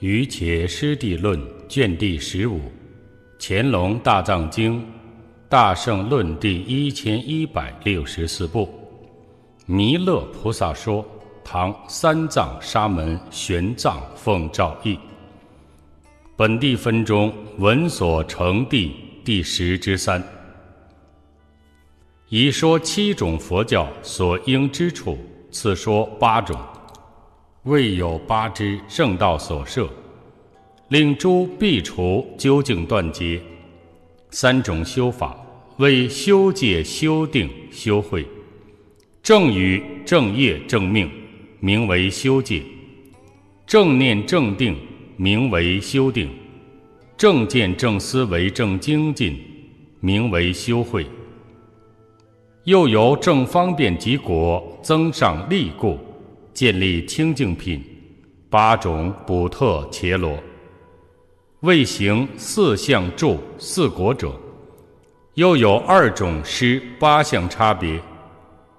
于且师地论卷第十五，乾隆大藏经大圣论第一千一百六十四部，弥勒菩萨说，唐三藏沙门玄奘奉诏译。本地分中文所成地第十之三，以说七种佛教所应之处，次说八种。未有八支圣道所设，令诸必除究竟断结。三种修法为修戒、修定、修慧。正语、正业、正命，名为修戒；正念、正定，名为修定；正见、正思维、正精进，名为修慧。又由正方便及果增上力故。建立清净品，八种补特伽罗，未行四相住四果者，又有二种施八相差别：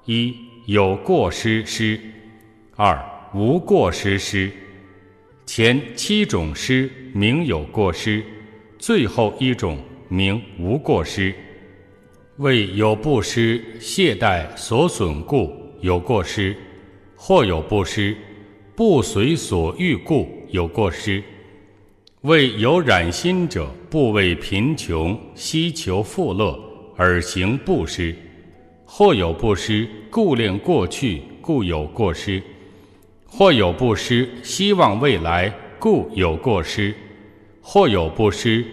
一有过失施，二无过失施。前七种施名有过失，最后一种名无过失。为有不施懈怠所损故有过失。或有不施，不随所欲故有过失；为有染心者，不为贫穷希求富乐而行布施；或有不施，故令过去故有过失；或有不施，希望未来故有过失；或有不施，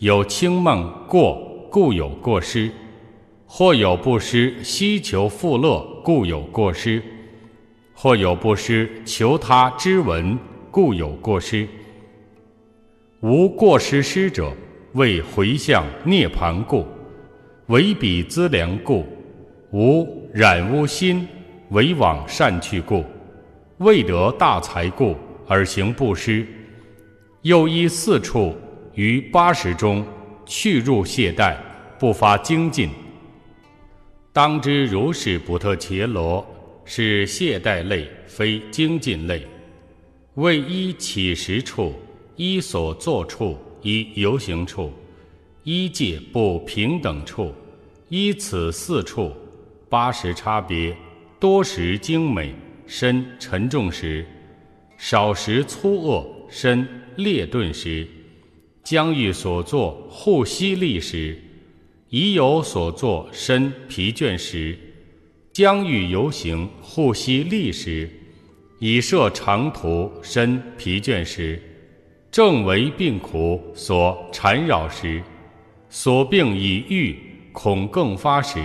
有轻梦过故有过失；或有不施，希求富乐故有过失。或有不施求他之闻，故有过失；无过失施者，为回向涅盘故；为彼资粮故；无染污心，为往善去故；未得大财故而行不施。又依四处于八十中去入懈怠，不发精进。当知如是不特伽罗。是懈怠类，非精进类。为依起时处，依所作处，依游行处，依界不平等处，依此四处，八十差别，多时精美，身沉重时，少时粗恶，身劣钝时，将欲所作护息力时，已有所作身疲倦时。将欲游行，护息力时，以设长途身疲倦时，正为病苦所缠绕时，所病已愈，恐更发时，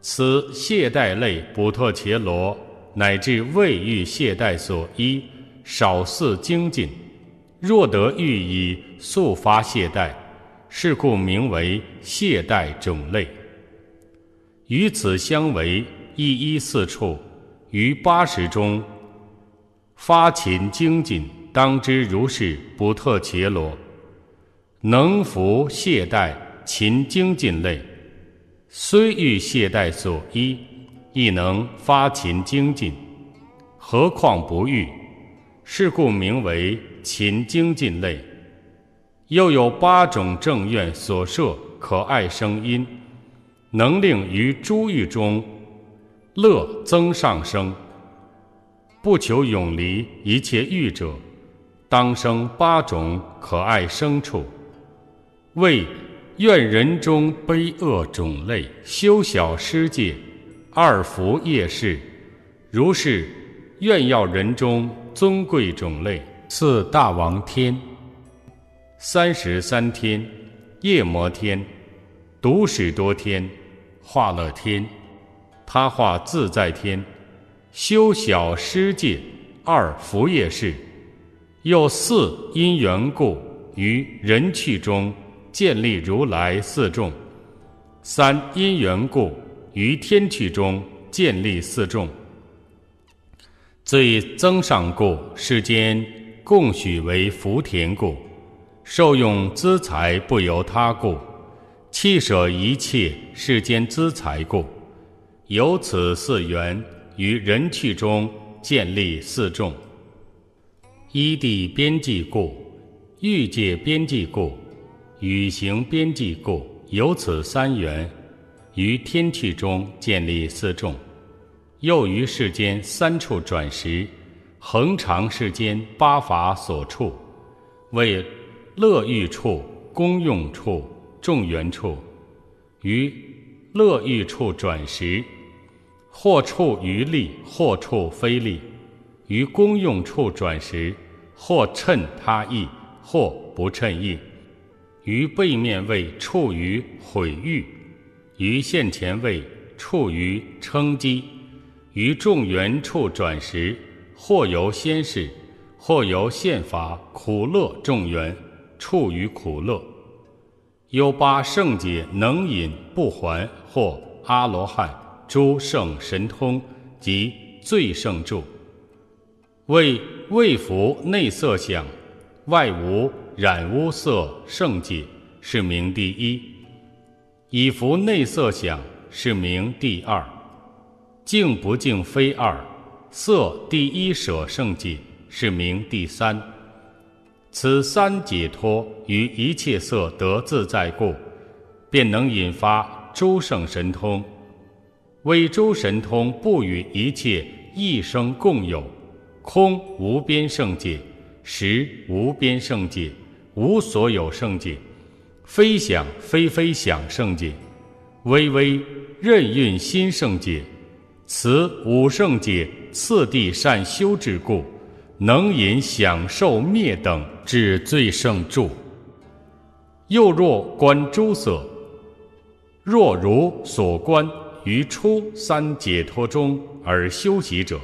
此懈怠类补特伽罗乃至未欲懈怠所依，少似精进。若得欲以速发懈怠，是故名为懈怠种类。与此相违，一一四处，于八十中发勤精进，当知如是不特伽罗，能服懈怠勤精进类，虽欲懈怠所依，亦能发勤精进，何况不欲？是故名为勤精进类。又有八种正愿所设可爱声音。能令于诸欲中乐增上升，不求永离一切欲者，当生八种可爱生处。为愿人中悲恶种类修小施界，二福业事，如是愿要人中尊贵种类，四大王天，三十三天，夜摩天，独使多天。化乐天，他化自在天，修小施戒，二福业事，又四因缘故于人趣中建立如来四众，三因缘故于天趣中建立四众，最增上故世间共许为福田故，受用资财不由他故。弃舍一切世间资财故，由此四缘于人趣中建立四众。一地边际故，欲界边际故，与行边际故，由此三缘，于天趣中建立四众，又于世间三处转时，恒常世间八法所处，为乐欲处、功用处、众缘处，于乐欲处转时，或处于利，或处非利；于功用处转时，或趁他意，或不趁意；于背面位处于毁誉，于现前位处于称讥；于众缘处转时，或由先世，或由现法苦乐众缘处于苦乐。有八圣解能引不还，或阿罗汉诸圣神通及最胜住。为未服内色想，外无染污色圣解，是名第一；以服内色想，是名第二；净不净非二，色第一舍圣解，是名第三。此三解脱于一切色得自在故，便能引发诸圣神通。为诸神通不与一切一生共有。空无边圣界，实无边圣界，无所有圣界，非想非非想圣界，微微任运心圣界，此五圣界次第善修之故，能引享受灭等至最胜住。又若观诸色，若如所观于初三解脱中而修习者。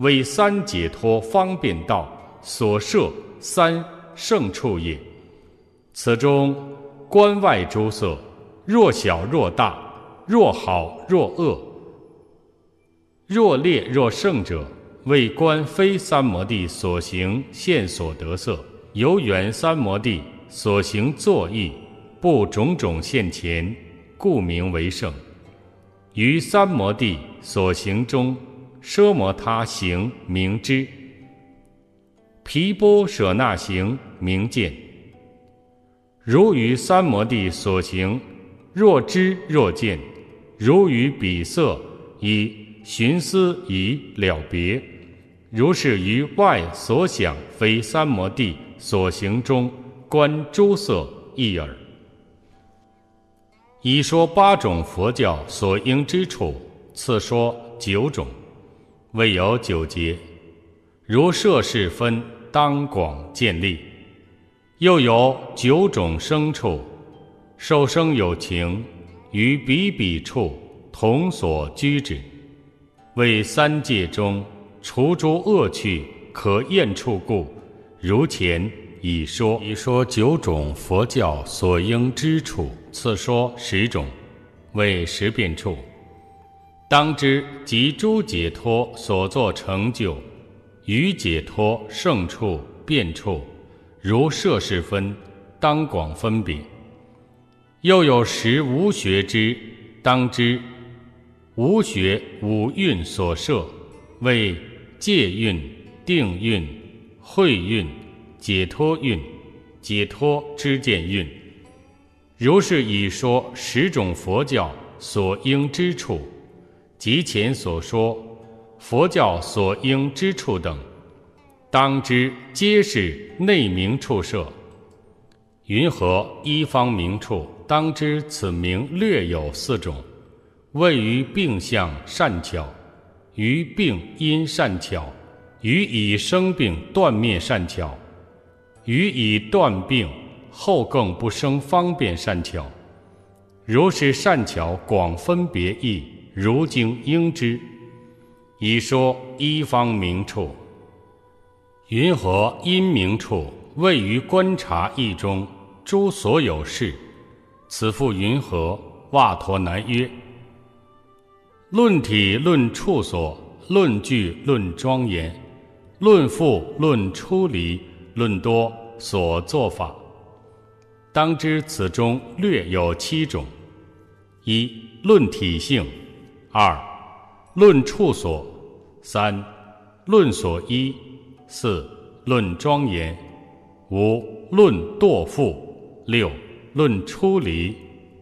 为三解脱方便道所设三圣处也。此中观外诸色，若小若大，若好若恶，若劣若胜者，为观非三摩地所行现所得色，由缘三摩地所行作意，不种种现前，故名为圣。于三摩地所行中。奢摩他行名知，毗波舍那行名见。如于三摩地所行，若知若见，如于彼色以寻思以了别，如是于外所想非三摩地所行中观诸色一耳。已说八种佛教所应之处，次说九种。未有九劫，如摄事分当广建立；又有九种生处，受生有情，于彼彼处同所居之。为三界中除诸恶趣可厌处故，如前已说。已说九种佛教所应之处，次说十种，为十变处。当知即诸解脱所作成就，于解脱胜处变处，如摄事分，当广分别。又有实无学之，当知无学五蕴所摄，为戒运、定运、慧运、解脱运、解脱之见运。如是已说十种佛教所应之处。及前所说佛教所应之处等，当知皆是内明处设。云何一方明处？当知此名略有四种：位于病相善巧，于病因善巧，于以生病断灭善巧，于以断病后更不生方便善巧。如是善巧广分别异。如经应知，以说一方明处。云何因明处？位于观察意中，诸所有事。此复云何？瓦陀南曰：论体论处所，论句论庄严，论复论出离，论多所作法。当知此中略有七种：一论体性。二，论处所；三，论所依；四，论庄严；五论堕父；六论出离；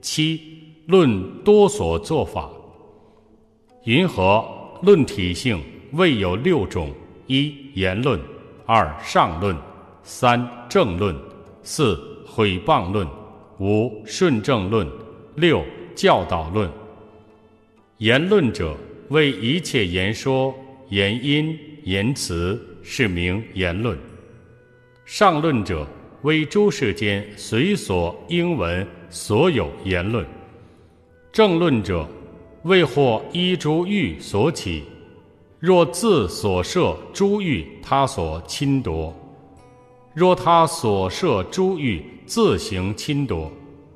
七论多所作法。云何论体性？未有六种：一言论，二上论，三正论，四毁谤论，五顺正论，六教导论。言论者，为一切言说、言音、言辞，是名言论；上论者，为诸世间随所应闻所有言论；正论者，为或依诸欲所起。若自所设诸欲，他所侵夺；若他所设诸欲自行侵夺；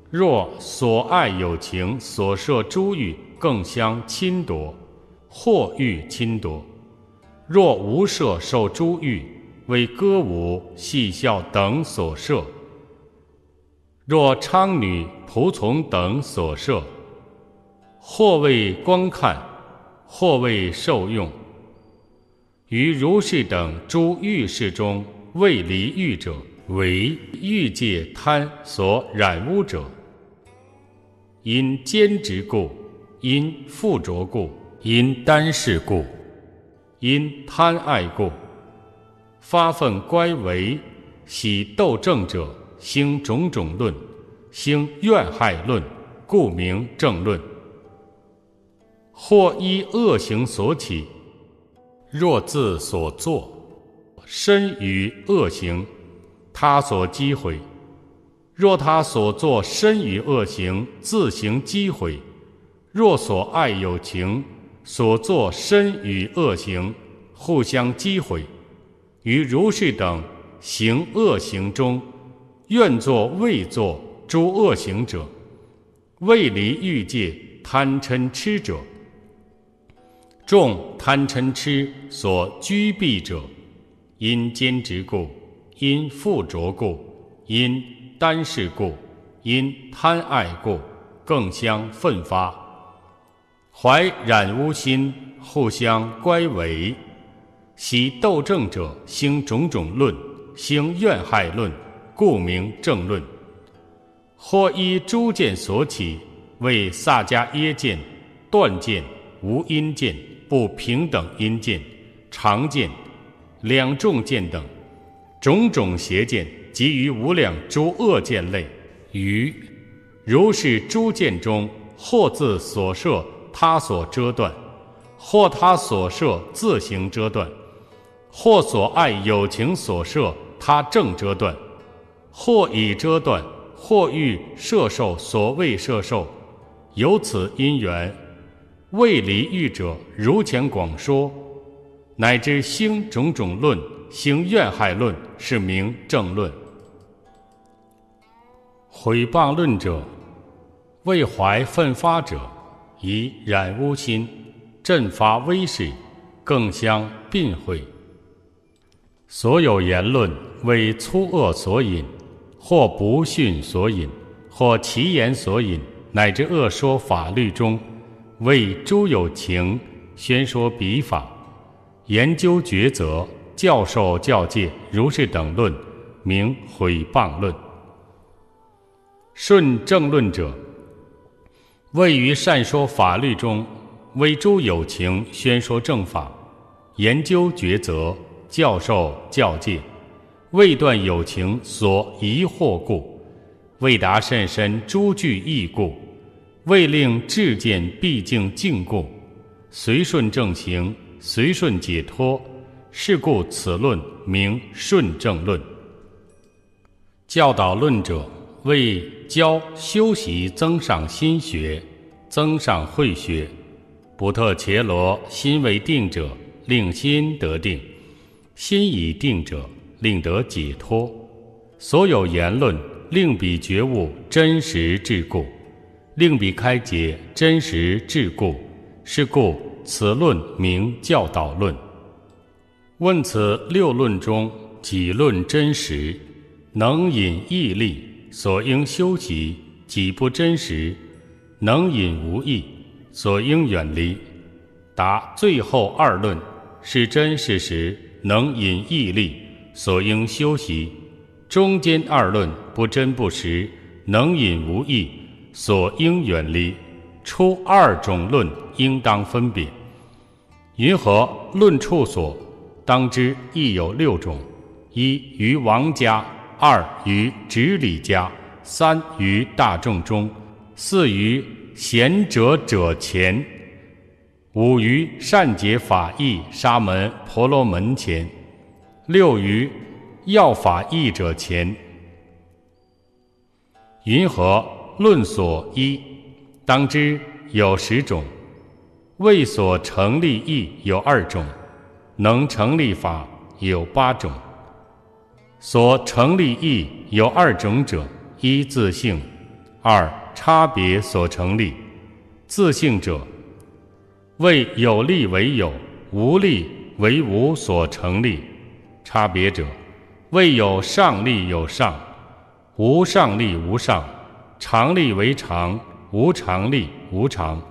若所爱有情所设诸欲更相侵夺，或欲侵夺；若无设受诸欲为歌舞戏笑等所设；若娼女仆从等所设，或为观看，或为受用。于如是等诸欲事中，未离欲者，为欲界贪所染污者。因坚执故，因附着故，因单视故，因贪爱故，发愤乖违，喜斗正者，兴种种论，兴怨害论，故名正论。或依恶行所起。若自所作，身于恶行，他所击毁；若他所作身于恶行，自行击毁；若所爱有情，所作身于恶行，互相击毁。于如是等行恶行中，愿作未作诸恶行者，未离欲界贪嗔痴者。众贪嗔痴所居蔽者，因坚执故，因附着故，因单视故，因贪爱故，更相奋发，怀染污心，互相乖违，喜斗正者，兴种种论，兴怨害论，故名正论。或依诸见所起，为萨迦耶见、断见、无因见。不平等因见、常见、两众见等种种邪见，及于无量诸恶见类，于如是诸见中，或自所设他所遮断，或他所设自行遮断，或所爱有情所设他正遮断，或已遮断，或欲摄受所谓摄受，由此因缘。未离欲者，如前广说，乃至兴种种论，兴怨害论，是名正论。毁谤论者，为怀奋发者，以染污心，振发威势，更相并会。所有言论为粗恶所引，或不逊所引，或奇言所引，乃至恶说法律中。为诸有情宣说笔法，研究抉择，教授教戒，如是等论，名毁谤论。顺正论者，位于善说法律中，为诸有情宣说正法，研究抉择，教授教戒，未断有情所疑惑故，未达甚深诸具义故。为令智见毕竟净故，随顺正行，随顺解脱，是故此论名顺正论。教导论者，为教修习增上心学，增上慧学。不特伽罗心为定者，令心得定；心已定者，令得解脱。所有言论，令彼觉悟真实智故。令彼开解真实智故，是故此论名教导论。问此六论中，几论真实，能引义力，所应修习；几不真实，能引无益，所应远离。答最后二论是真是实，能引义力，所应修习；中间二论不真不实，能引无益，所应远离。出二种论，应当分别。云何论处所？当知亦有六种：一于王家，二于直理家，三于大众中，四于贤者者前，五于善解法义沙门婆罗门前，六于要法义者前。云何论所一？当知有十种。为所成立义有二种，能成立法有八种。所成立义有二种者：一自性，二差别所成立。自性者，为有利为有，无利为无所成立；差别者，为有上利有上，无上利无上，常立为常，无常立无常。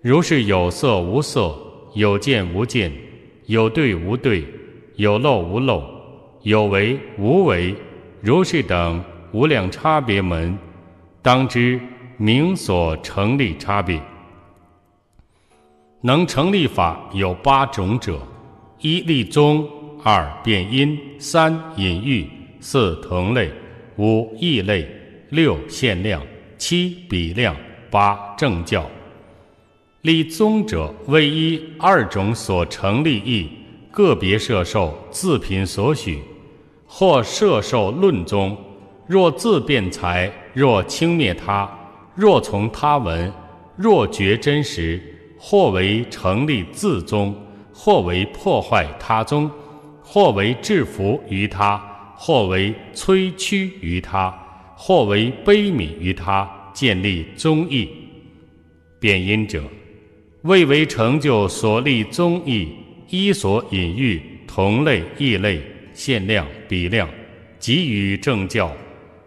如是有色无色，有见无见，有对无对，有漏无漏，有为无为，如是等无量差别门，当知名所成立差别。能成立法有八种者：一立宗，二变因，三隐喻，四同类，五异类，六限量，七比量，八正教。立宗者为一二种所成立义，个别摄受自品所许，或摄受论宗。若自辩才，若轻蔑他，若从他闻，若觉真实，或为成立自宗，或为破坏他宗，或为制服于他，或为摧屈于他，或为悲悯于他，建立宗义。辩因者。为为成就所立宗义，依所隐喻同类异类限量比量，给予正教，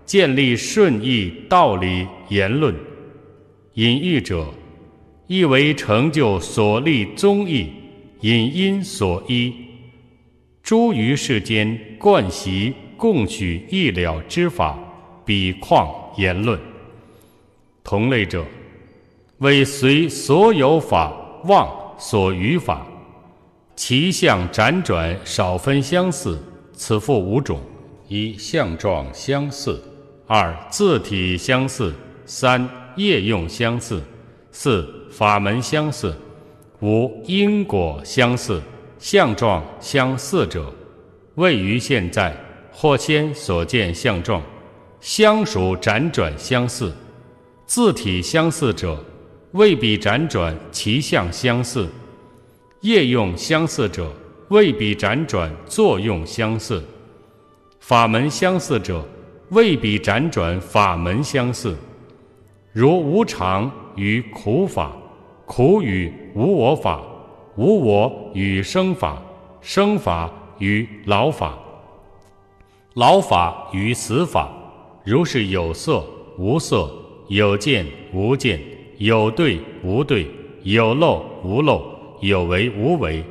建立顺义道理言论。隐喻者，亦为成就所立宗义，引因所依。诸于世间惯习共取一了之法，比况言论。同类者。为随所有法妄所余法，其相辗转少分相似，此复五种：一相状相似，二字体相似，三业用相似，四法门相似，五因果相似。相状相似者，位于现在或先所见相状，相属辗转相似；字体相似者。未必辗转，其相相似；业用相似者，未必辗转，作用相似；法门相似者，未必辗转，法门相似。如无常与苦法，苦与无我法，无我与生法，生法与老法，老法与死法。如是有色无色，有见无见。有对无对，有漏无漏，有为无为，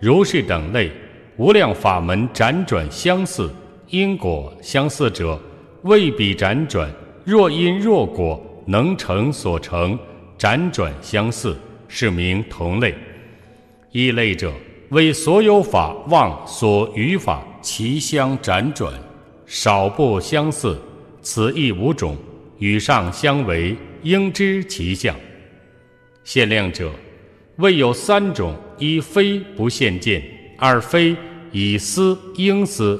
如是等类，无量法门辗转相似，因果相似者，未必辗转。若因若果，能成所成，辗转相似，是名同类。异类者，为所有法妄所余法，其相辗转，少不相似。此亦五种，与上相违。应知其相。限量者，未有三种：一非不现见；二非以思应思；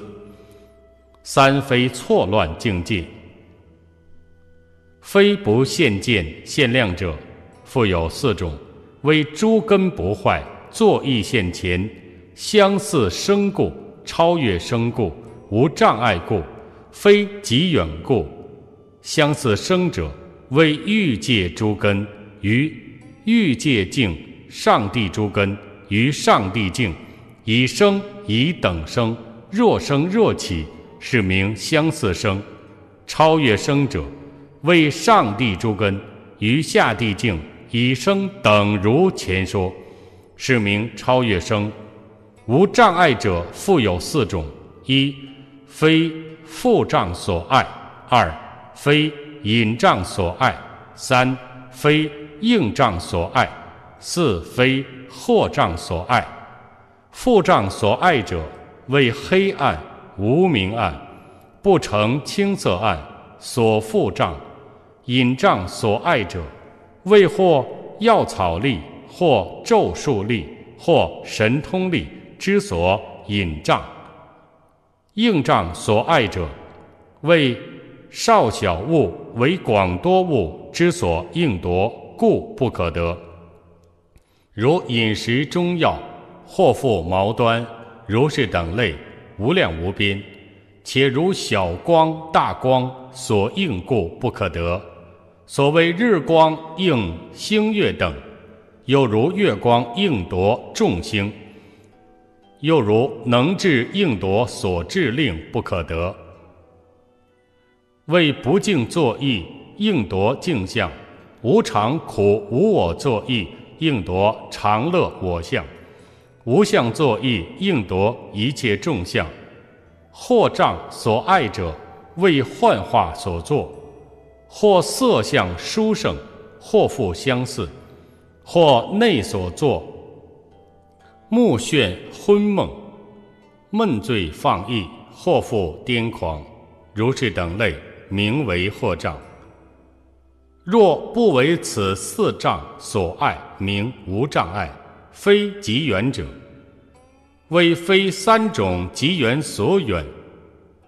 三非错乱境界。非不现见限量者，复有四种：为诸根不坏，作意现前，相似生故，超越生故，无障碍故，非极远故。相似生者。为欲界诸根于欲界境，上帝诸根于上帝境，以生以等生，若生若起，是名相似生。超越生者，为上帝诸根于下地境，以生等如前说，是名超越生。无障碍者，复有四种：一、非腹胀所爱；二、非隐胀所爱；三、非硬胀所爱；四、非惑胀所爱。腹胀所爱者，为黑暗、无明暗，不成青色暗所腹胀；隐胀所爱者，为或药草力，或咒术力，或神通力之所引障。应障所爱者，为少小物为广多物之所应夺，故不可得。如饮食中药，或复毛端，如是等类，无量无边。且如小光、大光所应故不可得。所谓日光应星月等，又如月光应夺众星。又如能治应夺所制令不可得，为不净作意应夺镜相，无常苦无我作意应夺常乐我相，无相作意应夺一切众相，或障所爱者为幻化所作，或色相殊胜，或复相似，或内所作。目眩昏梦，闷醉放逸，或复癫狂，如是等类，名为惑障。若不为此四障所爱，名无障碍，非极远者。为非三种极远所远：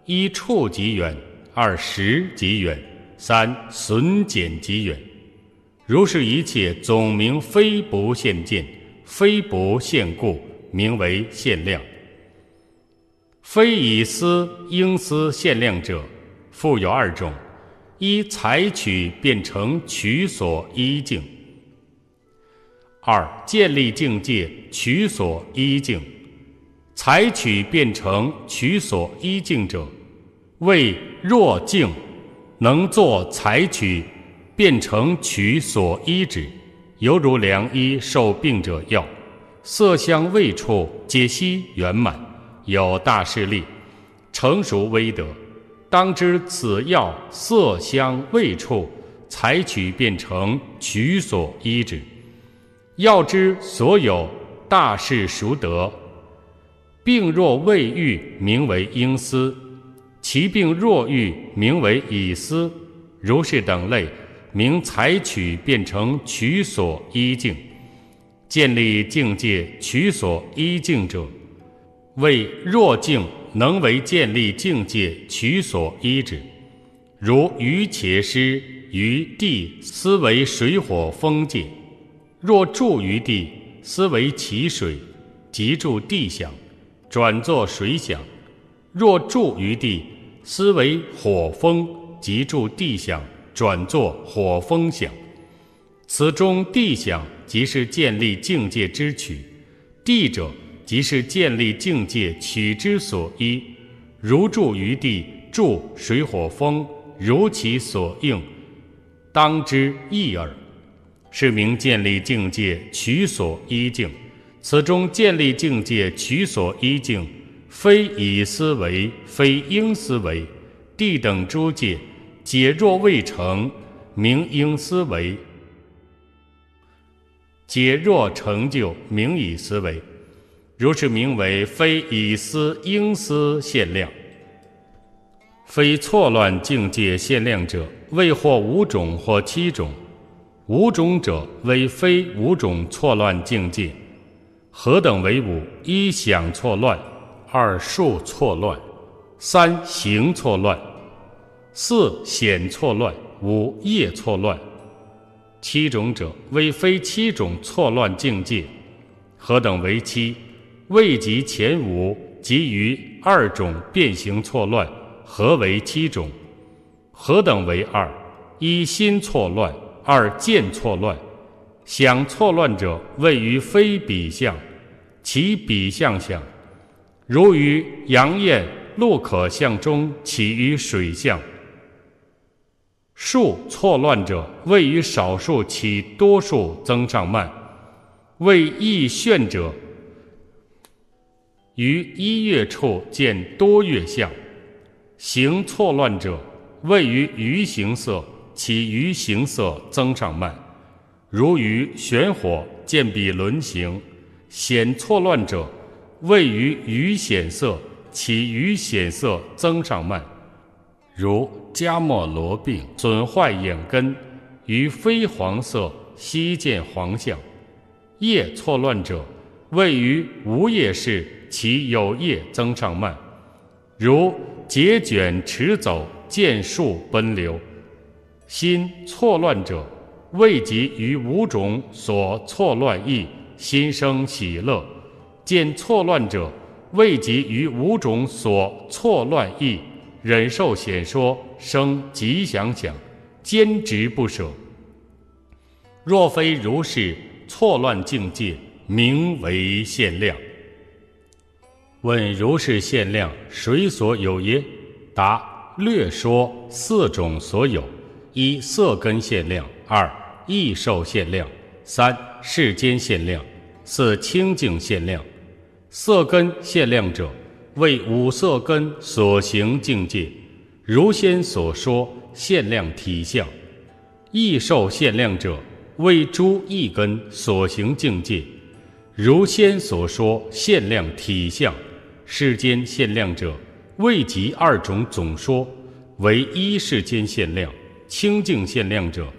一处极远，二识极远，三损减极远。如是一切总名非不现见。非不现故，名为限量。非以思应思限量者，复有二种：一采取变成取所依境；二建立境界取所依境。采取变成取所依境者，谓若境，能作采取变成取所依止。犹如良医受病者药，色香味触皆悉圆满，有大势力，成熟威德。当知此药色香味触，采取变成取所医之。药之所有大势熟得，病若未愈，名为应思；其病若愈，名为已思。如是等类。名采取变成取所依境，建立境界取所依境者，谓若境能为建立境界取所依之。如于且师于地思为水火风界，若住于地思为其水，即住地想，转作水想；若住于地思为火风，即住地想。转作火风想，此中地想即是建立境界之取，地者即是建立境界取之所依。如住于地，住水火风，如其所应，当之意耳。是名建立境界取所依境。此中建立境界取所依境，非以思维，非应思维，地等诸界。解若未成，名应思维；解若成就，名以思维。如是名为非以思应思限量，非错乱境界限量者，未获五种或七种。五种者为非五种错乱境界。何等为五？一想错乱，二数错乱，三行错乱。四显错乱，五业错乱，七种者为非七种错乱境界。何等为七？未及前五，即于二种变形错乱，何为七种？何等为二？一心错乱，二见错乱。想错乱者，位于非彼相，其彼相相，如于阳焰陆可相中起于水相。数错乱者，位于少数起多数增上慢；为易炫者，于一月处见多月相，行错乱者，位于余行色，其余行色增上慢。如于玄火见彼轮行，显错乱者，位于余显色，其余显色增上慢。如迦莫罗病损坏眼根，于非黄色悉见黄相。业错乱者，位于无业事，其有业增上慢。如结卷持走，见树奔流。心错乱者，未及于五种所错乱意，心生喜乐；见错乱者，未及于五种所错乱意，忍受显说生吉祥想，坚执不舍。若非如是。错乱境界名为限量。问如是限量，谁所有耶？答：略说四种所有：一色根限量，二异受限量，三世间限量，四清净限量。色根限量者，为五色根所行境界，如先所说限量体相；异受限量者。为诸一根所行境界，如先所说限量体相，世间限量者，未及二种总说，为一世间限量；清净限量者，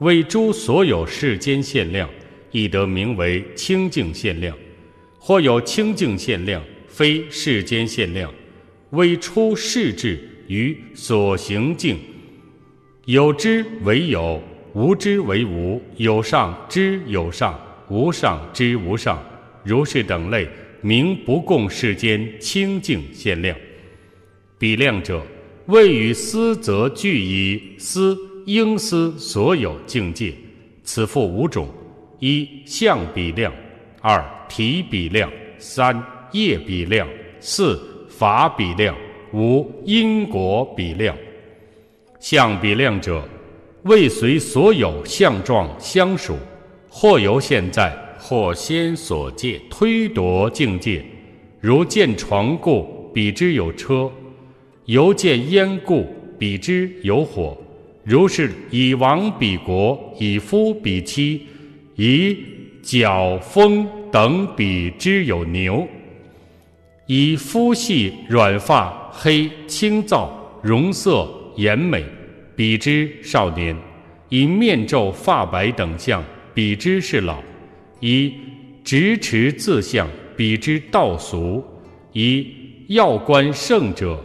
为诸所有世间限量，亦得名为清净限量。或有清净限量，非世间限量，为出世智于所行境，有之为有。无之为无，有上之有上，无上之无上，如是等类，名不共世间清净限量。比量者，谓与思则具以思应思所有境界，此复五种：一相比量，二体比量，三业比量，四法比量，五因果比量。相比量者。未随所有相状相属，或由现在，或先所见推夺境界。如见床故，比之有车；犹见烟故，比之有火。如是以王比国，以夫比妻，以角风等比之有牛；以肤细软发黑青皂容色颜美。比之少年，以面皱发白等相；比之是老，以直持自相；比之道俗，以要观圣者，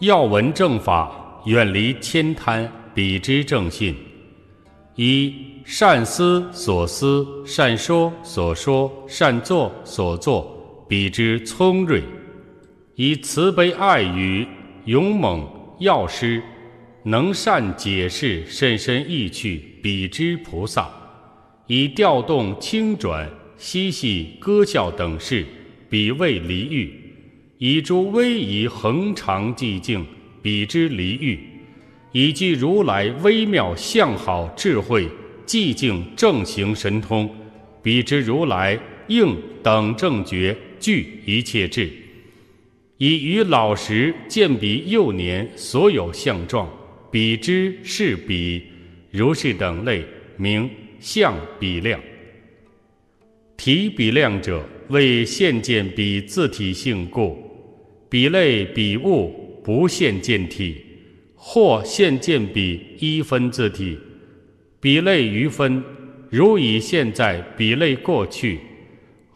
要闻正法，远离悭贪；比之正信，以善思所思，善说所说，善作所作，比之聪锐；以慈悲爱语，勇猛药师。能善解释甚深意趣，比之菩萨；以调动轻转嬉戏歌笑等事，比为离欲；以诸威仪恒常寂静，比之离欲；以具如来微妙相好智慧寂静正行神通，比之如来应等正觉具一切智；以于老时见彼幼年所有相状。比之是比，如是等类名相比量。体比量者，为现见比自体性故。比类比物不现见体，或现见比一分自体。比类余分，如以现在比类过去，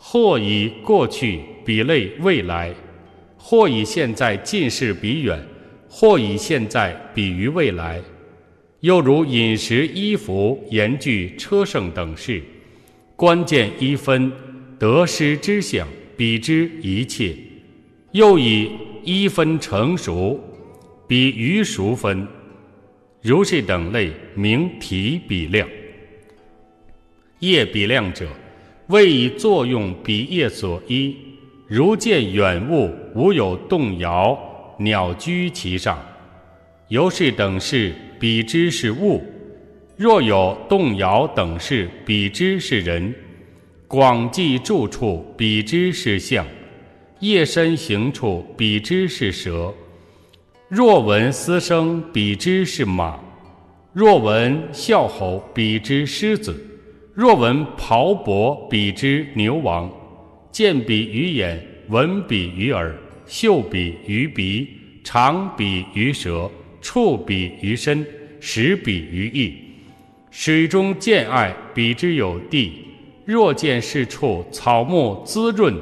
或以过去比类未来，或以现在近视比远。或以现在比于未来，又如饮食、衣服、言具、车胜等事，关键一分得失之相，比之一切；又以一分成熟，比于熟分，如是等类名体比量。业比量者，谓以作用比业所依，如见远物，无有动摇。鸟居其上，由是等事，比之是物；若有动摇等事，比之是人。广记住处，比之是相；夜深行处，彼之是蛇；若闻嘶声，彼之是马；若闻啸吼，彼之狮子；若闻咆哮，彼之牛王。见彼于眼，闻彼于耳，嗅彼于鼻，尝彼于舌，触彼于身，食彼于意。水中见爱，彼之有地；若见是处草木滋润，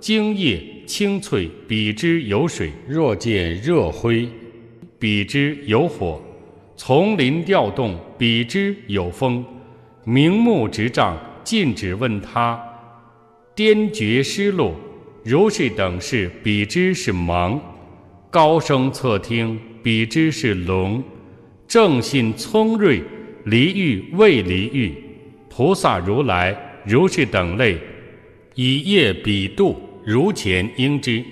茎叶。青翠，比之有水；若见热灰，比之有火；丛林调动，比之有风；明目执杖，禁止问他；颠绝失落，如是等事，比之是盲；高声侧听，比之是聋；正信聪锐，离欲未离欲；菩萨如来，如是等类，以业比度。如前应知，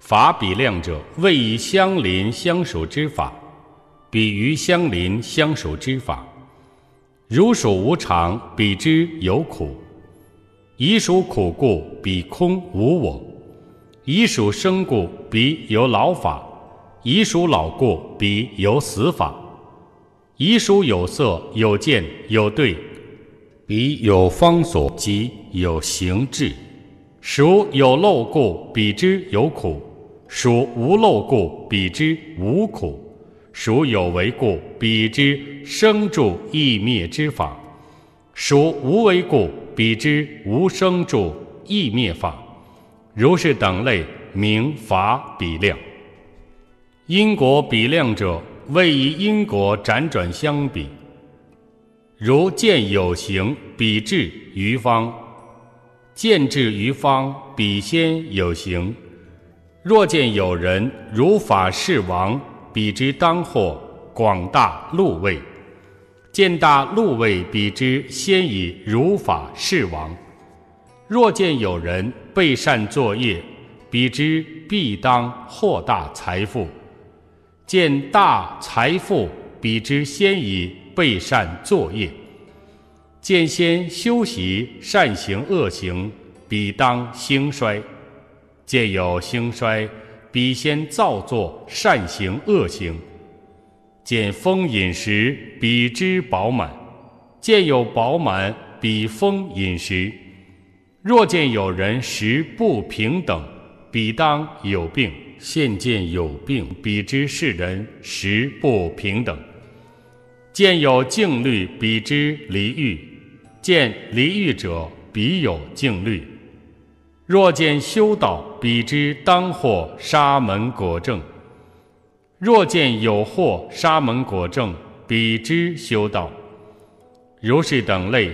法比量者，谓以相邻相属之法，比于相邻相属之法。如属无常，彼之有苦；以属苦故，彼空无我；以属生故，彼有老法；以属老故，彼有死法；以属有色、有见、有对，彼有方所及有形质。孰有漏故，彼之有苦；孰无漏故，彼之无苦；孰有为故，彼之生住异灭之法；孰无为故，彼之无生住异灭法。如是等类，名法比量。因果比量者，谓以因果辗转相比。如见有形，比至于方。见至于方，彼先有形；若见有人如法是王，彼之当获广大禄位；见大禄位，彼之先以如法是王。若见有人备善作业，彼之必当获大财富；见大财富，彼之先以备善作业。见先修习善行恶行，彼当兴衰；见有兴衰，彼先造作善行恶行。见丰饮食，彼之饱满；见有饱满，彼丰饮食。若见有人食不平等，彼当有病；现见有病，彼之世人食不平等。见有净虑，彼之离欲。见离欲者，彼有净虑；若见修道，彼之当获沙门果证；若见有获沙门果证，彼之修道。如是等类，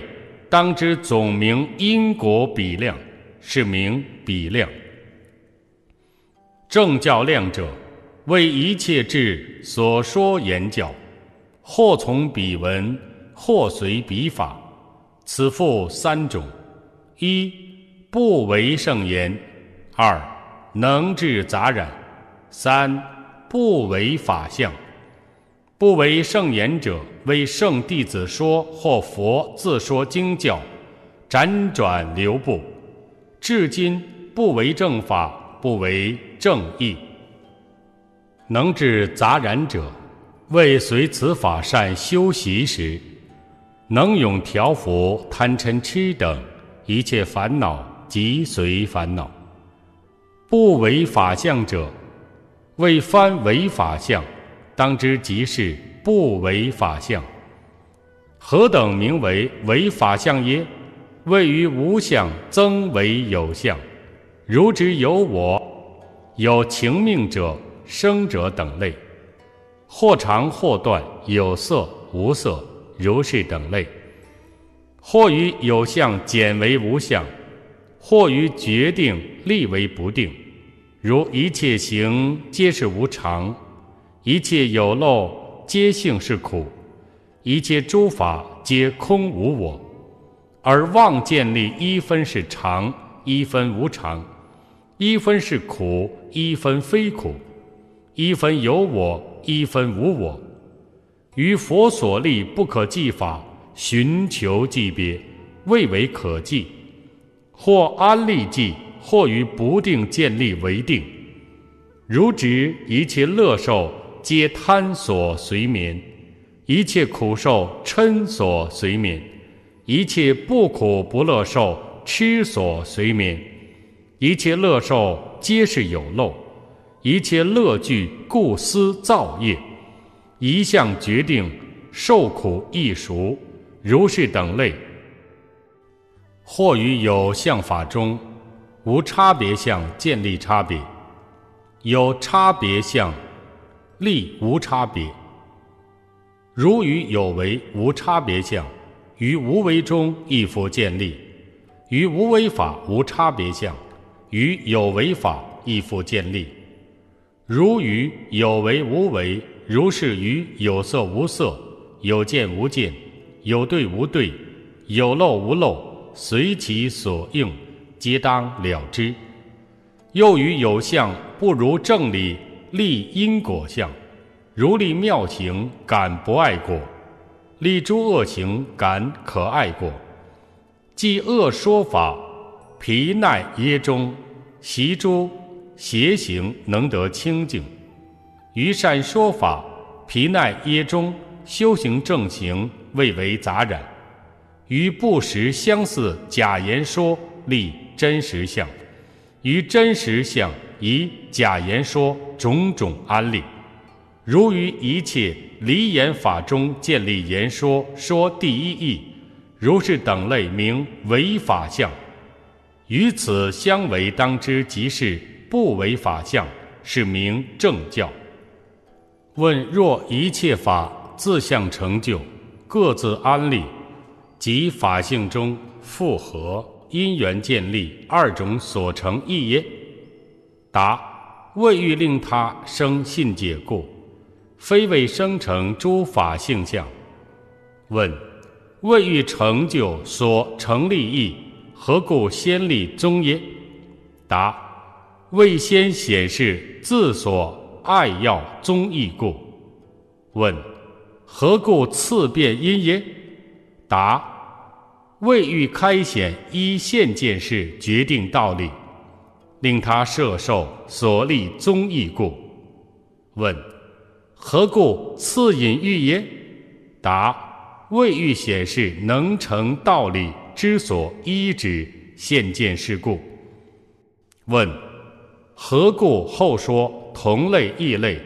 当知总名因果比量，是名比量。正教量者，为一切智所说言教，或从彼文，或随彼法。此复三种：一不为圣言；二能治杂染；三不为法相。不为圣言者，为圣弟子说或佛自说经教，辗转流布，至今不为正法，不为正义。能治杂染者，为随此法善修习时。能永调伏贪嗔痴等一切烦恼，即随烦恼。不为法相者，为翻为法相，当知即是不为法相。何等名为为法相耶？位于无相增为有相，如之有我，有情命者、生者等类，或长或短，有色无色。如是等类，或于有相减为无相，或于决定立为不定。如一切行皆是无常，一切有漏皆性是苦，一切诸法皆空无我，而妄见立一分是常，一分无常，一分是苦，一分非苦，一分有我，一分无我。于佛所立不可计法，寻求计别，未为可计；或安立计，或于不定建立为定。如指一切乐受，皆贪所随眠；一切苦受，嗔所随眠；一切不苦不乐受，痴所随眠；一切乐受，皆是有漏；一切乐具，故思造业。一向决定受苦易熟，如是等类，或于有相法中，无差别相建立差别；有差别相立无差别。如于有为无差别相，于无为中亦复建立；于无为法无差别相，于有为法亦复建立。如于有为无为。如是于有色无色，有见无见，有对无对，有漏无漏，随其所应，皆当了之。又于有相不如正理立因果相，如立妙行感不爱果，立诸恶行感可爱果。即恶说法，皮耐耶中，习诸邪行能得清净。于善说法，皮耐耶中修行正行，未为杂染；于不实相似假言说立真实相；于真实相以假言说种种安立。如于一切离言法中建立言说，说第一义，如是等类名违法相。于此相违当知即是不违法相，是名正教。问若一切法自相成就，各自安立，即法性中复合因缘建立二种所成意耶？答：未欲令他生信解故，非为生成诸法性相。问：未欲成就所成立意，何故先立宗耶？答：未先显示自所。爱要宗义故。问：何故次变因耶？答：未欲开显依现见事决定道理，令他摄受所立宗义故。问：何故次隐喻耶？答：未欲显示能成道理之所依止现见事故。问：何故后说？同类异类，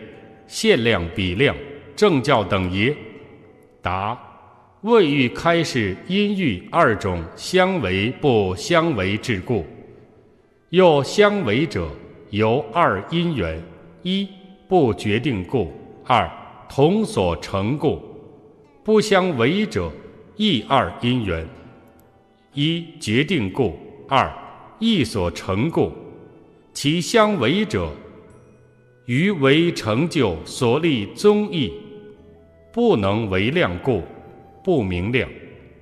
限量比量，正教等耶？答：未欲开示因欲二种相违不相违之故。又相违者由二因缘：一不决定故；二同所成故。不相违者亦二因缘：一决定故；二异所成故。其相违者。于为成就所立宗义，不能为量故，不明亮；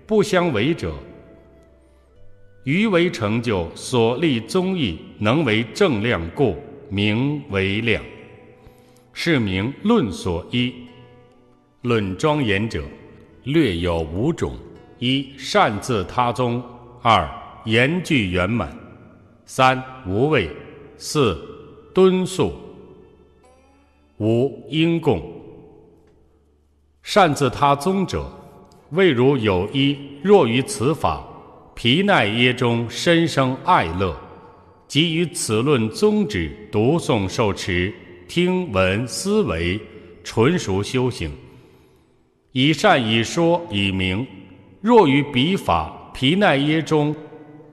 不相违者，于为成就所立宗义能为正量故，名为量。是名论所依。论庄严者，略有五种：一善自他宗；二言句圆满；三无畏；四敦肃。五因供，善自他宗者，未如有一若于此法，皮奈耶中深生爱乐，即于此论宗旨读诵受持听闻思维纯熟修行，以善以说以明。若于彼法皮奈耶中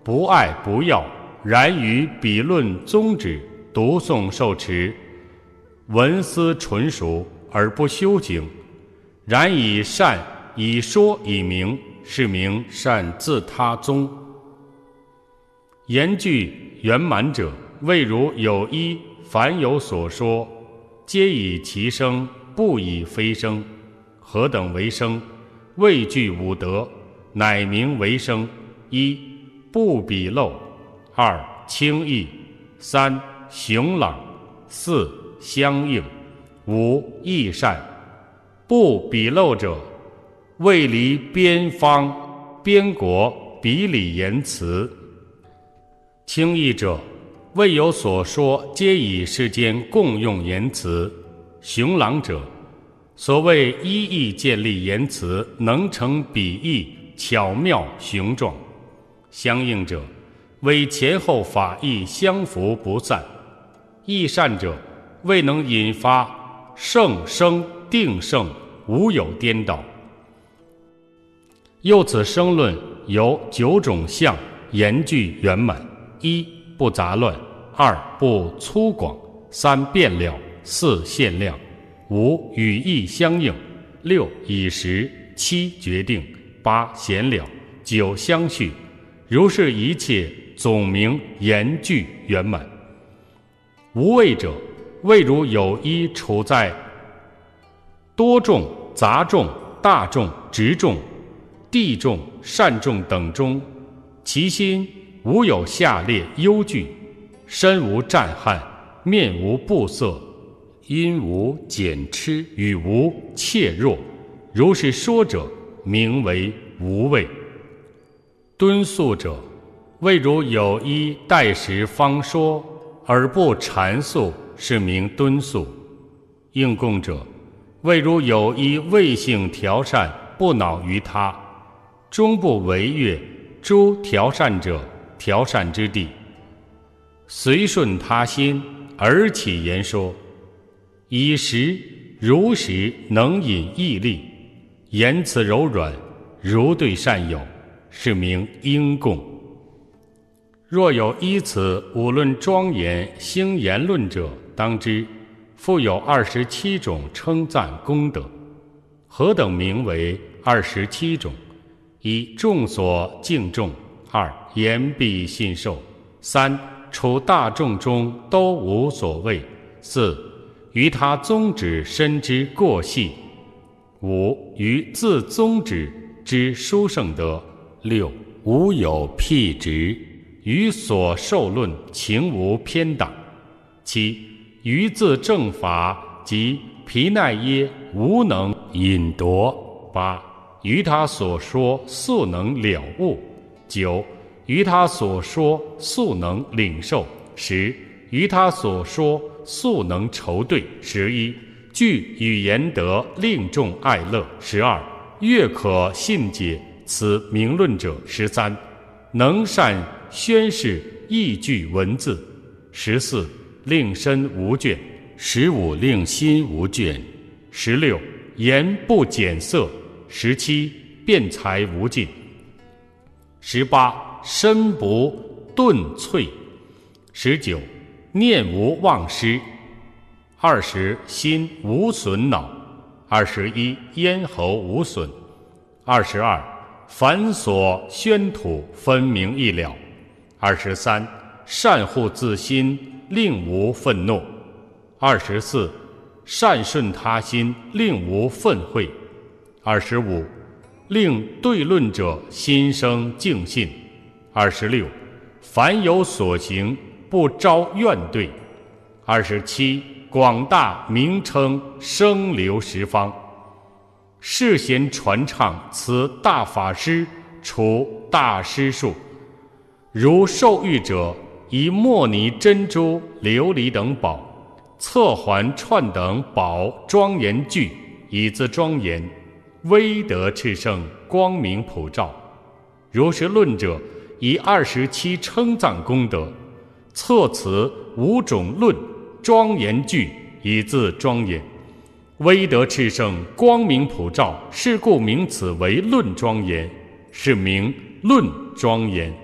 不爱不要，然于彼论宗旨读诵受持。闻思纯熟而不修行，然以善以说以明，是名善自他宗。言句圆满者，未如有一凡有所说，皆以其声，不以非声。何等为声？未具五德，乃名为声。一不比漏，二轻易，三雄朗，四。相应，五易善，不比漏者，未离边方边国，比理言辞。轻易者，未有所说，皆以世间共用言辞。雄朗者，所谓一意建立言辞，能成比义，巧妙雄壮；相应者，为前后法义相符不散。义善者，未能引发圣生定胜，无有颠倒。又此生论有九种相，言句圆满：一不杂乱，二不粗犷，三变了，四限量，五语义相应，六以时，七决定，八闲了，九相续。如是一切总名言句圆满。无畏者，谓如有一处在多众、杂众、大众、直众、地众、善众等中，其心无有下列忧惧，身无战汗，面无不色，音无减痴，语无怯弱。如是说者，名为无畏。敦肃者，谓如有一待时方说。而不阐述，是名敦肃；应供者，谓如有一味性调善，不恼于他，终不违越诸调善者，调善之地，随顺他心而起言说，以时如实，能引毅力，言辞柔软，如对善友，是名应供。若有依此五论庄严兴言论者，当知复有二十七种称赞功德。何等名为二十七种？一众所敬重；二言必信受；三处大众中都无所谓；四于他宗旨深知过细；五于自宗旨之殊胜德；六无有辟执。于所受论情无偏党，七于自正法及皮奈耶无能引夺；八于他所说速能了悟；九于他所说速能领受；十于他所说速能筹对；十一具语言德令众爱乐；十二越可信解此名论者；十三能善。宣示意句文字，十四令身无倦，十五令心无倦，十六言不减色，十七辩才无尽，十八身不顿脆，十九念无忘失，二十心无损恼，二十一咽喉无损，二十二凡所宣吐分明一了。二十三，善护自心，令无愤怒；二十四，善顺他心，令无愤恚；二十五，令对论者心生敬信；二十六，凡有所行，不招怨对；二十七，广大名称声流十方，世贤传唱此大法师，除大师数。如受欲者，以莫尼珍珠、琉璃等宝，侧环串等宝庄严具，以自庄严，威德炽盛，光明普照。如是论者，以二十七称赞功德，策此五种论庄严句，以自庄严，威德炽盛，光明普照。是故名此为论庄严，是名论庄严。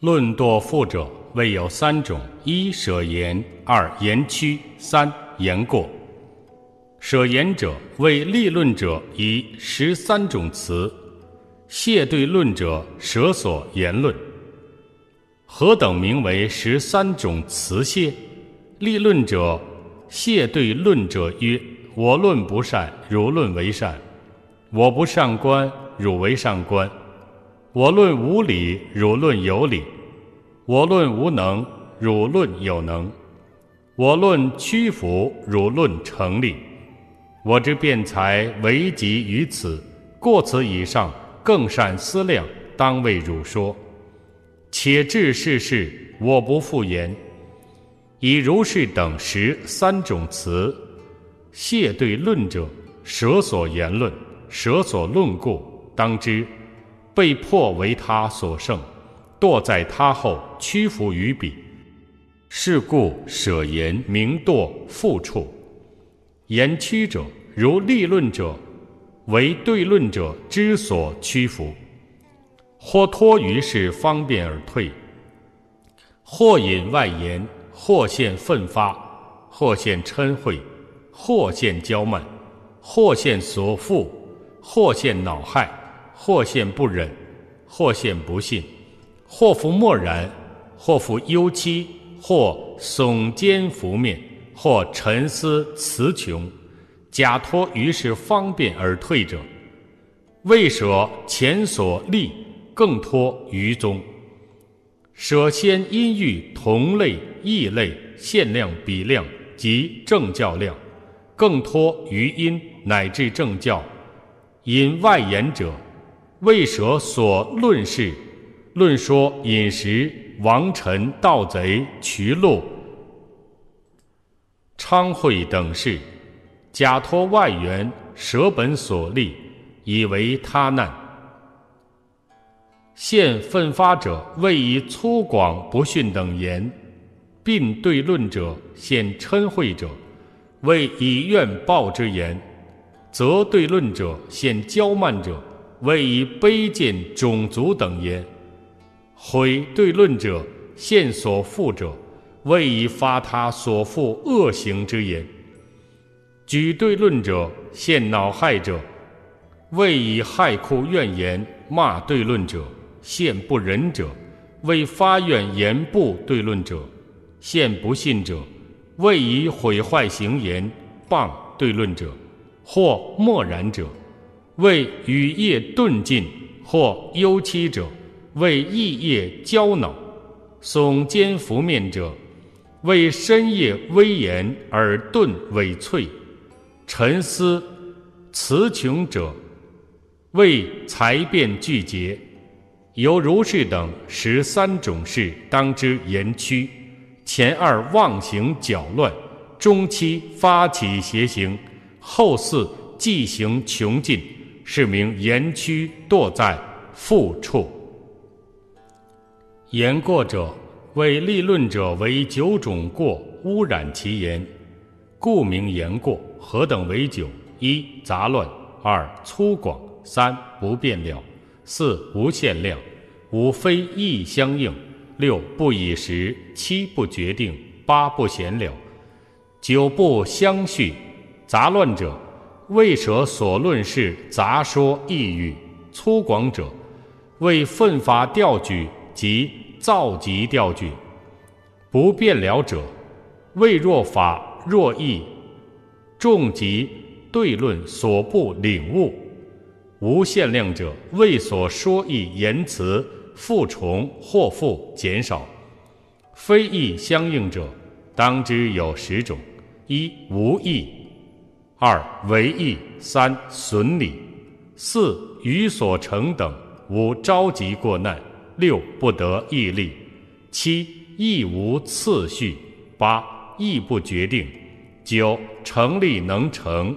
论堕复者，谓有三种：一舍言，二言曲，三言过。舍言者，为立论者以十三种词；谢对论者，舍所言论。何等名为十三种词谢？立论者，谢对论者曰：我论不善，汝论为善；我不上观，汝为上观。我论无理，汝论有理；我论无能，汝论有能；我论屈服，汝论成立。我之辩才唯及于此，过此以上，更善思量，当为汝说。且至世事，我不复言。以如是等十三种词，谢对论者，舍所言论，舍所论故，当知被迫为他所胜，堕在他后，屈服于彼。是故舍言名堕复处。言屈者，如立论者，为对论者之所屈服。或托于是方便而退，或引外言，或现奋发，或现嗔恚，或现骄慢，或现所负，或现恼害，或现不忍，或现不信，或复默然，或复忧戚，或耸肩拂面，或沉思词穷，假托于是方便而退者，未舍前所立。更托于宗，舍先因欲同类异类限量比量及正教量，更托于因乃至正教，因外言者，未舍所论事，论说饮食王臣盗贼渠路昌会等事，假托外援舍本所立，以为他难。现奋发者，谓以粗犷不逊等言；并对论者，现嗔恚者，谓以怨报之言；则对论者，现骄慢者，谓以卑贱种族等言；毁对论者，现所负者，谓以发他所负恶行之言；举对论者，现恼害者，为以害哭怨言骂对论者。现不仁者，为发愿言不对论者；现不信者，为以毁坏行言谤对论者；或默然者，为雨夜遁尽；或忧戚者，为异夜焦恼；耸肩拂面者，为深夜威严而顿委脆；沉思词穷者，为才辩俱竭。由如是等十三种事，当知言屈。前二妄行搅乱，中期发起邪行，后四即行穷尽，是名言屈堕在复处。言过者，为立论者为九种过污染其言，故名言过。何等为九？一杂乱，二粗犷，三不变了。四无限量，五非义相应，六不以时，七不决定，八不闲了，九不相续。杂乱者，为舍所论事杂说异语；粗犷者，为奋发调举及造极调举；不变了者，为若法若意，众极对论所不领悟。无限量者，为所说意言辞复重或复减少；非意相应者，当知有十种：一无义；二为义；三损礼；四与所成等；五着急过难；六不得义力；七义无次序；八义不决定；九成立能成。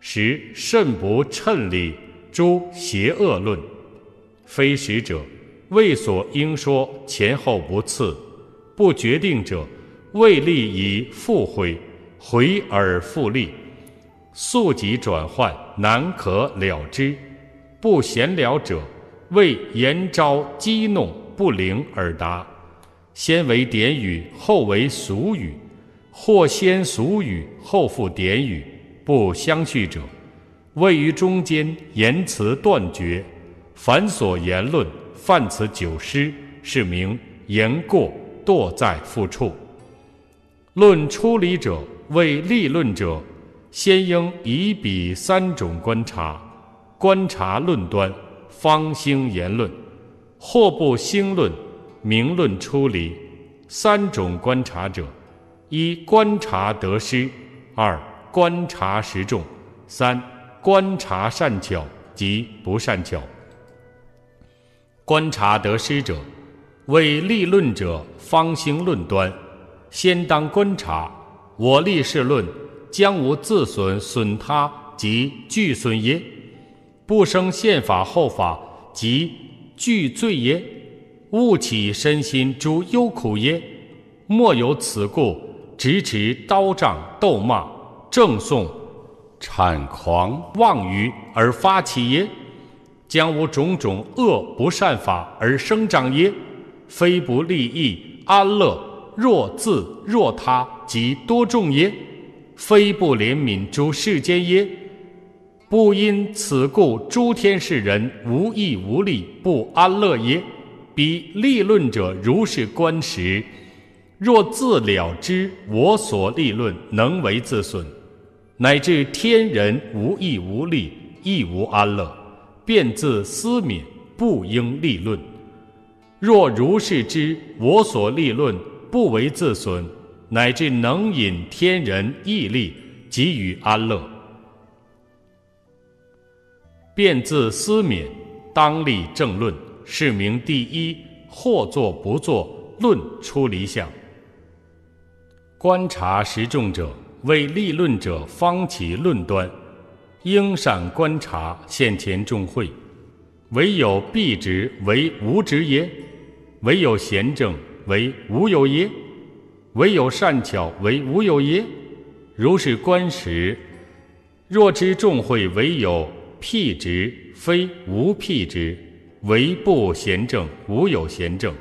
十甚不称理，诸邪恶论，非实者，为所应说前后不次，不决定者，为利以复回，回而复利，速疾转换，难可了之。不闲了者，为言招激弄，不灵而达。先为典语，后为俗语，或先俗语，后复典语。不相续者，位于中间，言辞断绝，凡所言论犯此九失，是名言过，堕在复处。论出离者，为立论者，先应以彼三种观察，观察论端，方兴言论。或不兴论，名论出离。三种观察者：一观察得失，二。观察时众，三观察善巧及不善巧。观察得失者，为立论者方兴论端，先当观察我立事论将无自损损他及俱损耶？不生宪法后法及俱罪耶？勿起身心诸忧苦耶？莫有此故，直持刀杖斗骂，正诵谄狂妄语而发起耶？将无种种恶不善法而生长耶？非不利益安乐，若自若他及多众耶？非不怜悯诸世间耶？不因此故，诸天世人无益无利，不安乐耶？彼立论者如是观时，若自了知我所立论能为自损，乃至天人无益无利，亦无安乐，便自思勉，不应立论。若如是知我所立论不为自损，乃至能引天人义利，给予安乐，便自思勉，当立正论。是名第一，或作不作，论出离相。观察实众者，为立论者方起论端，应善观察现前众会，唯有必直为无直耶？唯有贤正为无有耶？唯有善巧为无有耶？如是观时，若知众会唯有辟直，非无辟直。唯不贤正，无有贤正；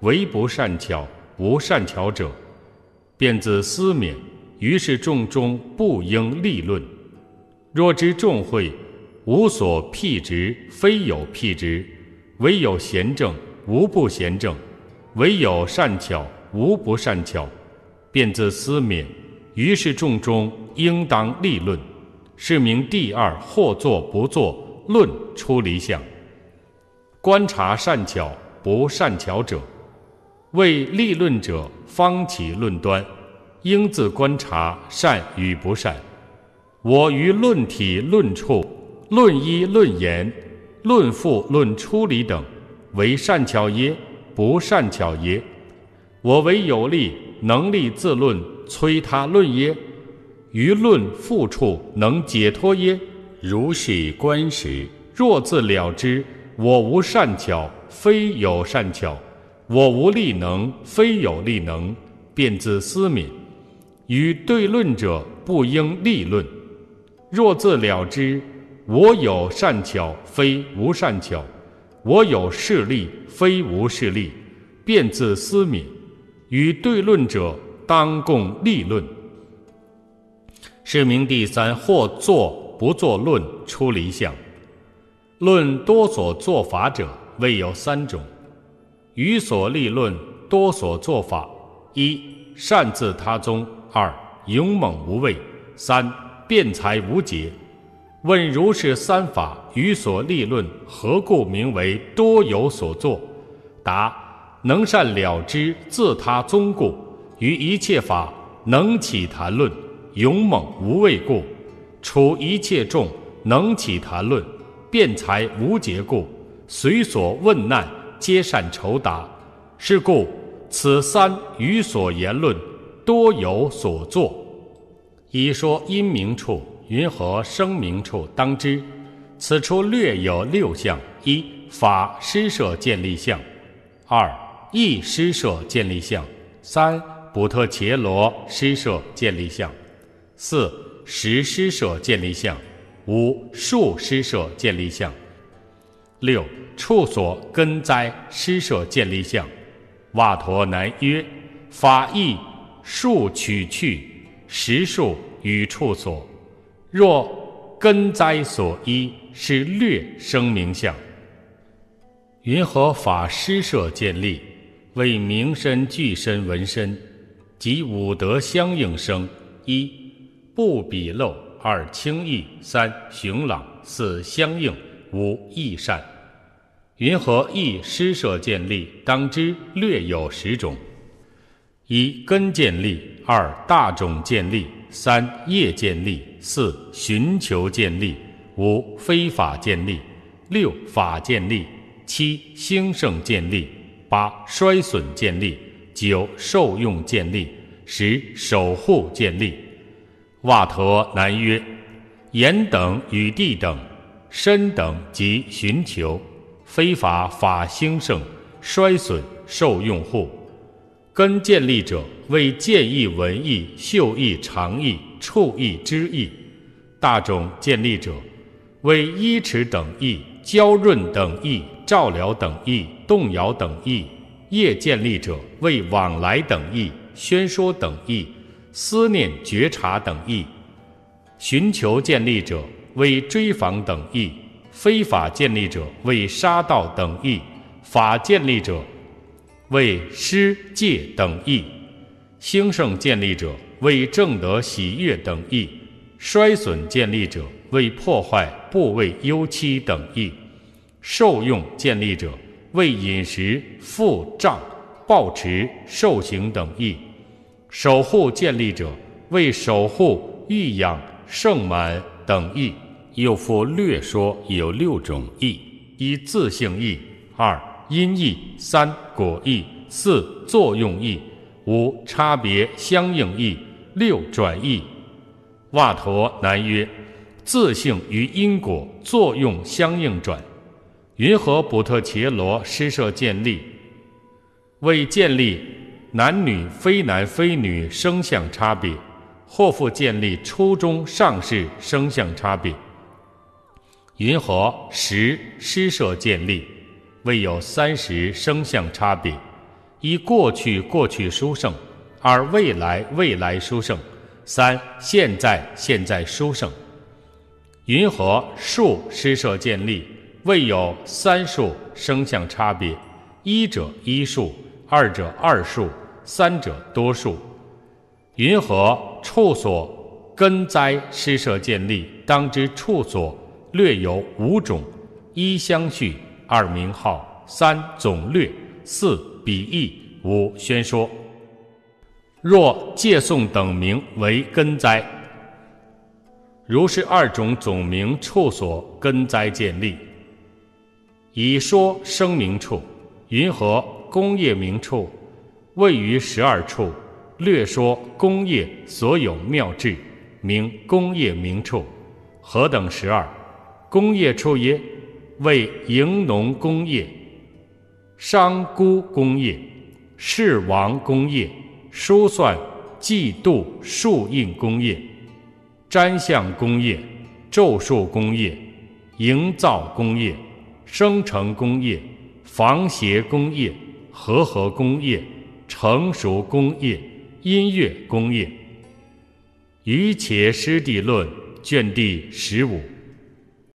唯不善巧，无善巧者，便自思勉。于是众中不应立论。若知众会无所辟直，非有辟直；唯有贤正，无不贤正；唯有善巧，无不善巧，便自思勉。于是众中应当立论。是名第二，或作不作论出离相。观察善巧不善巧者，为立论者方起论端，应自观察善与不善。我于论体、论处、论一、论言、论复、论出离等，为善巧耶？不善巧耶？我为有力能力自论，催他论耶？于论复处能解脱耶？如是观时，若自了之。我无善巧，非有善巧；我无力能，非有力能。便自思敏。与对论者，不应立论。若自了之，我有善巧，非无善巧；我有势力，非无势力。便自思敏。与对论者，当共立论。是名第三，或作不作论，出离相。论多所作法者，未有三种：于所立论多所作法，一善自他宗；二勇猛无畏；三辩才无解。问如是三法于所立论，何故名为多有所作？答：能善了之自他宗故，于一切法能起谈论；勇猛无畏故，处一切众能起谈论。辩才无结故，随所问难皆善酬答。是故此三与所言论多有所作。以说因明处，云何生明处？当知此处略有六项：一法施设建立相；二意施设建立相；三补特伽罗施设建立相；四实施设建立相。五数施设建立相，六处所根栽施设建立相。瓦陀南曰：法义数取去，实数与处所。若根栽所依是略生名相。云何法施设建立？为名身具身闻身，及五德相应生。一不比漏。二轻易，三雄朗，四相应，五易善。云何易施设建立？当知略有十种：一根建立，二大种建立，三业建立，四寻求建立，五非法建立，六法建立，七兴盛建立，八衰损建立，九受用建立，十守护建立。瓦陀南曰：言等与地等，身等及寻求，非法法兴盛，衰损受用护。根建立者，为见义闻义、嗅义尝义、触义知义；大种建立者，为依持等义、娇润等义、照料等义、动摇等义；业建立者，为往来等义、宣说等义、思念觉察等义；寻求建立者，为追访等义；非法建立者，为杀盗等义；法建立者。为施戒等义，兴盛建立者为正德喜悦等义，衰损建立者为破坏部位幽期等义，受用建立者为饮食腹胀暴持受刑等义，守护建立者为守护欲养盛满等义。又复略说有六种义：一自性义，二。因义三果义四作用义五差别相应义六转义。瓦陀南曰：自性与因果作用相应转。云何补特伽罗施设建立？为建立男女非男非女生相差别，或复建立初中上士生相差别。云何十施设建立？未有三十生相差别：一过去过去殊胜，二未来未来殊胜，三现在现在殊胜。云何数施设建立？未有三数生相差别：一者一数，二者二数，三者多数。云何处所根灾施设建立？当知处所略有五种：一相续。二名号，三总略，四比义，五宣说。若借诵等名为根灾，如是二种总名处所根灾建立，以说声名处，云何工业名处？位于十二处，略说工业所有妙智，名工业名处。何等十二？工业处耶？为营农工业、商姑工业、士王工业、书算、计度、数印工业、占相工业、咒术工业、营造工业、生成工业、防邪工业、和合工业、成熟工业、音乐工业。余且师地论卷第十五。